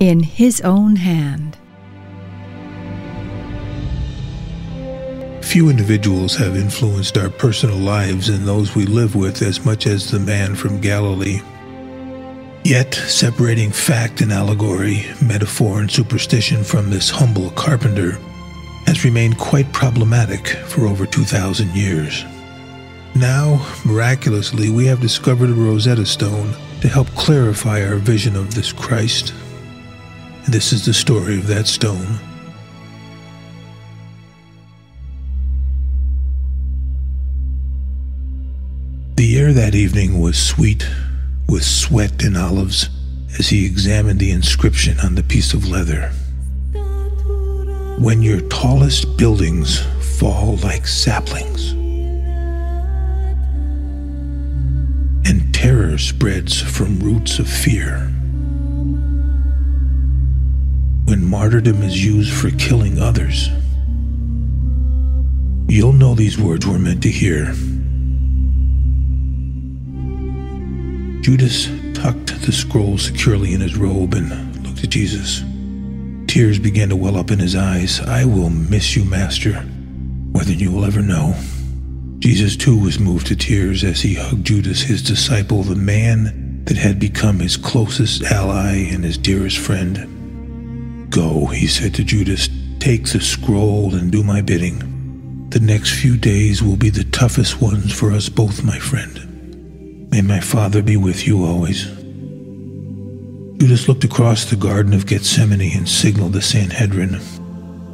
in His own hand. Few individuals have influenced our personal lives and those we live with as much as the man from Galilee. Yet, separating fact and allegory, metaphor and superstition from this humble carpenter has remained quite problematic for over 2,000 years. Now, miraculously, we have discovered a Rosetta Stone to help clarify our vision of this Christ. This is the story of that stone. The air that evening was sweet with sweat and olives as he examined the inscription on the piece of leather. When your tallest buildings fall like saplings, and terror spreads from roots of fear. When martyrdom is used for killing others, you'll know these words were meant to hear. Judas tucked the scroll securely in his robe and looked at Jesus. Tears began to well up in his eyes. I will miss you, Master, more than you will ever know. Jesus too was moved to tears as he hugged Judas, his disciple, the man that had become his closest ally and his dearest friend. Go, he said to Judas, take the scroll and do my bidding. The next few days will be the toughest ones for us both, my friend. May my Father be with you always. Judas looked across the Garden of Gethsemane and signaled the Sanhedrin.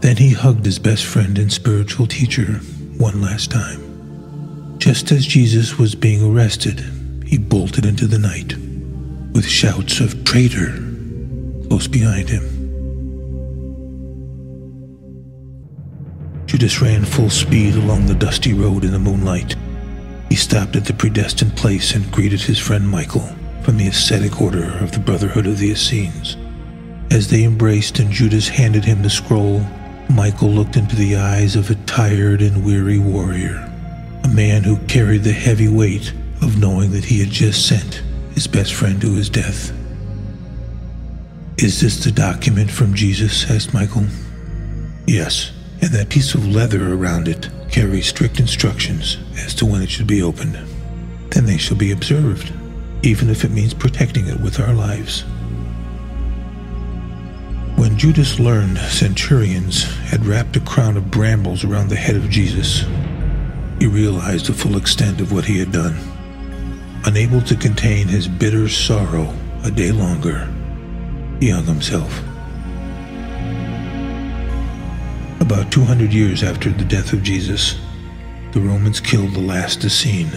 Then he hugged his best friend and spiritual teacher one last time. Just as Jesus was being arrested, he bolted into the night with shouts of traitor close behind him. Judas ran full speed along the dusty road in the moonlight. He stopped at the predestined place and greeted his friend Michael from the ascetic order of the Brotherhood of the Essenes. As they embraced and Judas handed him the scroll, Michael looked into the eyes of a tired and weary warrior a man who carried the heavy weight of knowing that he had just sent his best friend to his death. Is this the document from Jesus? asked Michael. Yes, and that piece of leather around it carries strict instructions as to when it should be opened. Then they shall be observed, even if it means protecting it with our lives. When Judas learned centurions had wrapped a crown of brambles around the head of Jesus, he realized the full extent of what he had done. Unable to contain his bitter sorrow a day longer, he hung himself. About 200 years after the death of Jesus, the Romans killed the last Essene.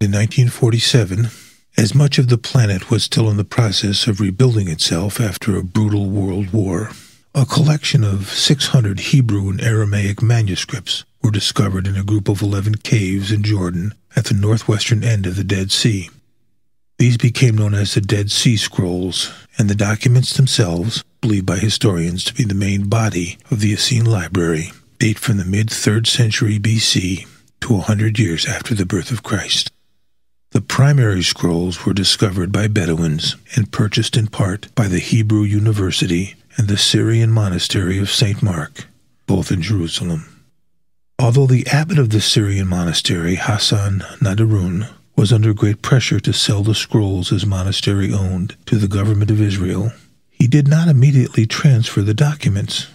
In 1947, as much of the planet was still in the process of rebuilding itself after a brutal world war, a collection of 600 Hebrew and Aramaic manuscripts were discovered in a group of 11 caves in Jordan at the northwestern end of the Dead Sea. These became known as the Dead Sea Scrolls, and the documents themselves, believed by historians to be the main body of the Essene Library, date from the mid 3rd century BC to a hundred years after the birth of Christ. The primary scrolls were discovered by Bedouins and purchased in part by the Hebrew University and the Syrian monastery of St. Mark, both in Jerusalem. Although the abbot of the Syrian monastery, Hassan Nadarun, was under great pressure to sell the scrolls his monastery owned to the government of Israel, he did not immediately transfer the documents.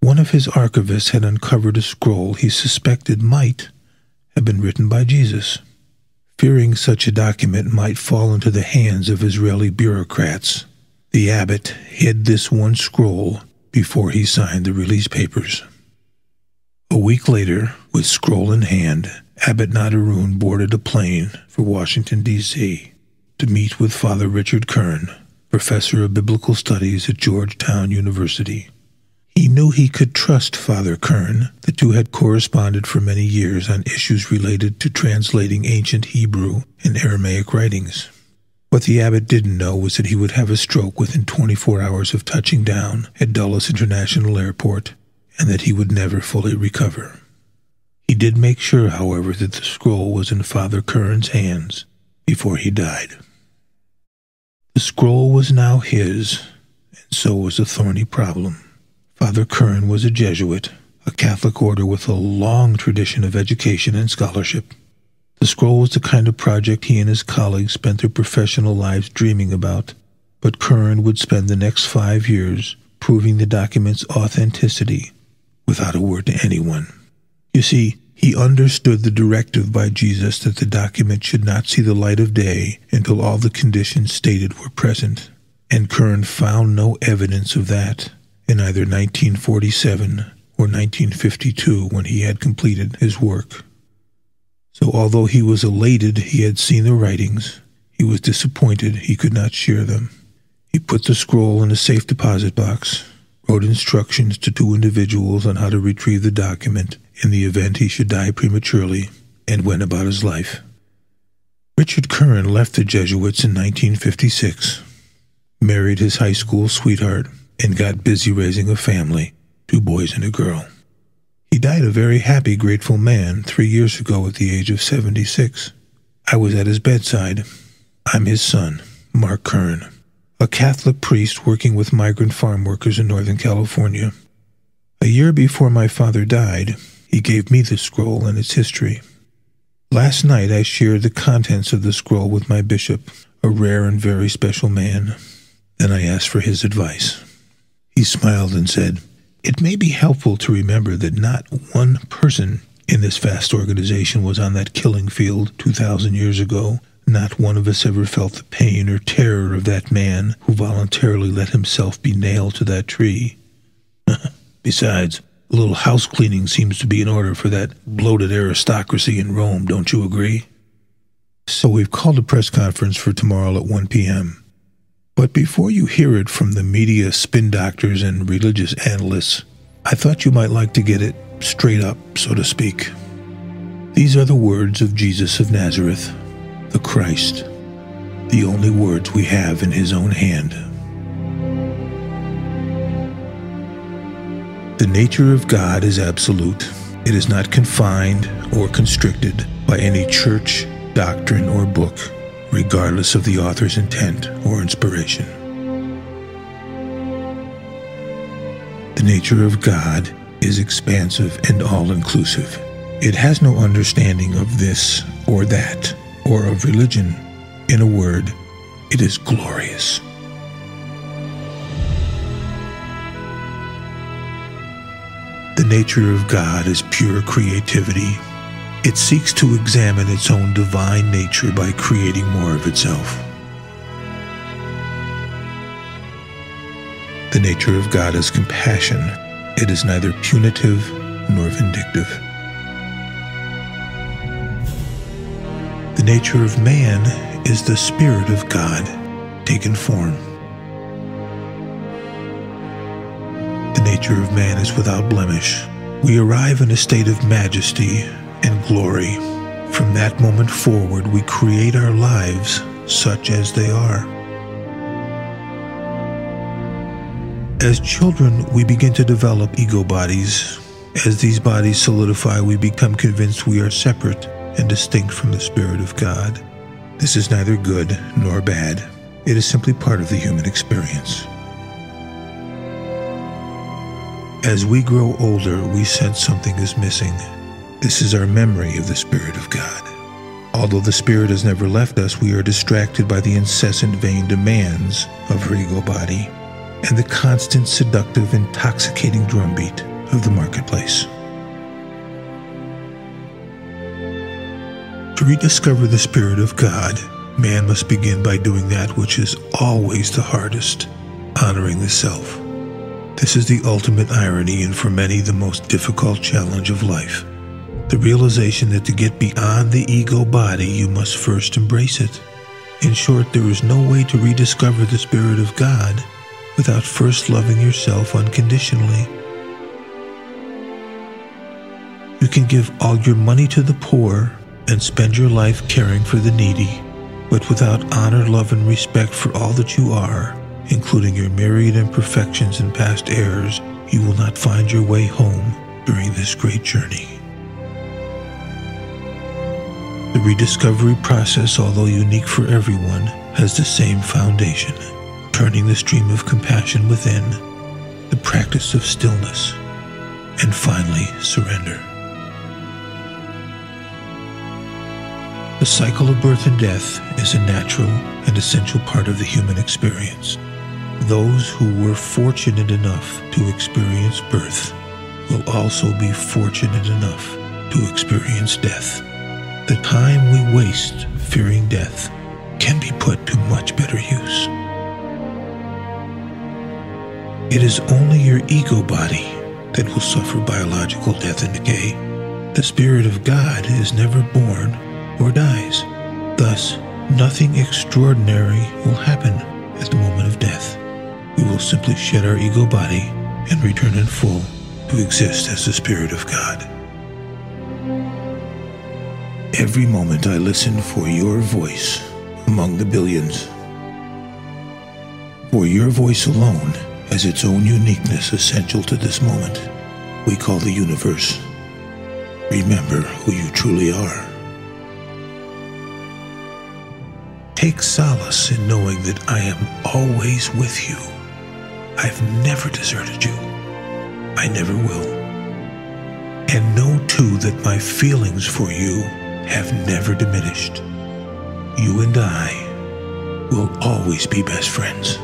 One of his archivists had uncovered a scroll he suspected might have been written by Jesus fearing such a document might fall into the hands of Israeli bureaucrats. The abbot hid this one scroll before he signed the release papers. A week later, with scroll in hand, Abbot Nadarun boarded a plane for Washington, D.C. to meet with Father Richard Curran, professor of biblical studies at Georgetown University. He knew he could trust Father Curran. The two had corresponded for many years on issues related to translating ancient Hebrew and Aramaic writings. What the abbot didn't know was that he would have a stroke within 24 hours of touching down at Dulles International Airport and that he would never fully recover. He did make sure, however, that the scroll was in Father Curran's hands before he died. The scroll was now his, and so was a thorny problem. Father Curran was a Jesuit, a Catholic order with a long tradition of education and scholarship. The scroll was the kind of project he and his colleagues spent their professional lives dreaming about, but Curran would spend the next five years proving the document's authenticity without a word to anyone. You see, he understood the directive by Jesus that the document should not see the light of day until all the conditions stated were present, and Curran found no evidence of that in either 1947 or 1952 when he had completed his work. So, although he was elated he had seen the writings, he was disappointed he could not share them. He put the scroll in a safe deposit box, wrote instructions to two individuals on how to retrieve the document in the event he should die prematurely, and went about his life. Richard Curran left the Jesuits in 1956, married his high school sweetheart, and got busy raising a family, two boys and a girl. He died a very happy, grateful man three years ago at the age of 76. I was at his bedside. I'm his son, Mark Curran, a Catholic priest working with migrant farm workers in Northern California. A year before my father died, he gave me the scroll and its history. Last night I shared the contents of the scroll with my bishop, a rare and very special man. Then I asked for his advice. He smiled and said, It may be helpful to remember that not one person in this vast organization was on that killing field 2,000 years ago. Not one of us ever felt the pain or terror of that man who voluntarily let himself be nailed to that tree. Besides, a little house cleaning seems to be in order for that bloated aristocracy in Rome, don't you agree? So we've called a press conference for tomorrow at 1 p.m. But before you hear it from the media spin doctors and religious analysts, I thought you might like to get it straight up, so to speak. These are the words of Jesus of Nazareth, the Christ, the only words we have in his own hand. The nature of God is absolute. It is not confined or constricted by any church, doctrine, or book, regardless of the author's intent or inspiration. The nature of God is expansive and all inclusive. It has no understanding of this or that, or of religion. In a word, it is glorious. Nature of God is pure creativity. It seeks to examine its own divine nature by creating more of itself. The nature of God is compassion. It is neither punitive nor vindictive. The nature of man is the Spirit of God taken form. Nature of man is without blemish. We arrive in a state of majesty and glory. From that moment forward, we create our lives such as they are. As children, we begin to develop ego bodies. As these bodies solidify, we become convinced we are separate and distinct from the Spirit of God. This is neither good nor bad. It is simply part of the human experience. As we grow older, we sense something is missing. This is our memory of the Spirit of God. Although the Spirit has never left us, we are distracted by the incessant vain demands of our ego body and the constant seductive, intoxicating drumbeat of the marketplace. To rediscover the Spirit of God, man must begin by doing that which is always the hardest honoring the self. This is the ultimate irony and for many the most difficult challenge of life. The realization that to get beyond the ego body, you must first embrace it. In short, there is no way to rediscover the Spirit of God without first loving yourself unconditionally. You can give all your money to the poor and spend your life caring for the needy, but without honor, love, and respect for all that you are, including your myriad imperfections and past errors, you will not find your way home during this great journey. The rediscovery process, although unique for everyone, has the same foundation turning the stream of compassion within, the practice of stillness, and finally surrender. The cycle of birth and death is a natural and essential part of the human experience. Those who were fortunate enough to experience birth will also be fortunate enough to experience death. The time we waste fearing death can be put to much better use. It is only your ego body that will suffer biological death and decay. The Spirit of God is never born or dies. Thus, nothing extraordinary will happen at the moment of death. We will simply shed our ego body and return in full to exist as the Spirit of God. Every moment I listen for your voice among the billions. For your voice alone has its own uniqueness essential to this moment we call the universe. Remember who you truly are. Take solace in knowing that I am always with you. I've never deserted you. I never will. And know too that my feelings for you have never diminished. You and I will always be best friends.